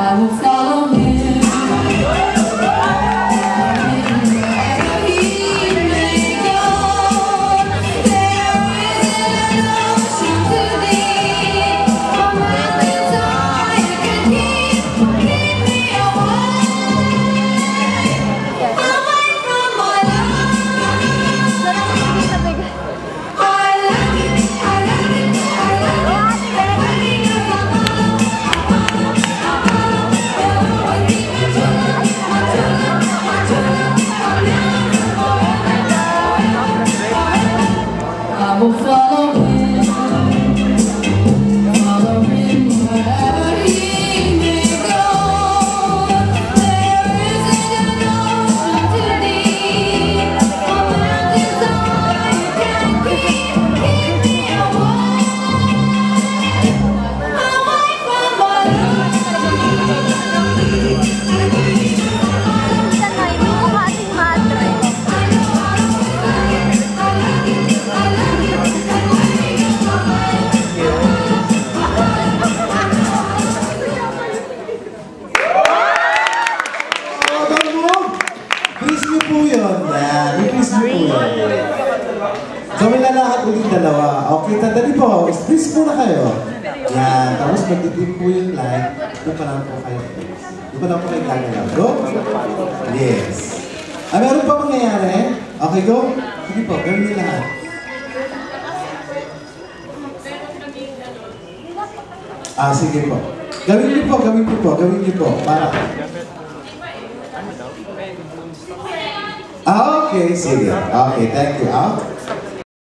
I will fly. free. Gawin na lahat ulit dalawa. Okay, tandali po. Squeeze muna kayo. Yan. Tapos magtitim po yung line. Doon pa lang po kayo. Doon pa lang po kayo gagalaw. Go? Yes. Ah, meron pa mangyayari? Okay, go? Sige po, gawin niyo lahat. Ah, sige po. Gawin niyo po, gawin niyo po, gawin niyo po. Para. Ah, okay, sige. Ah, okay, thank you. Ah,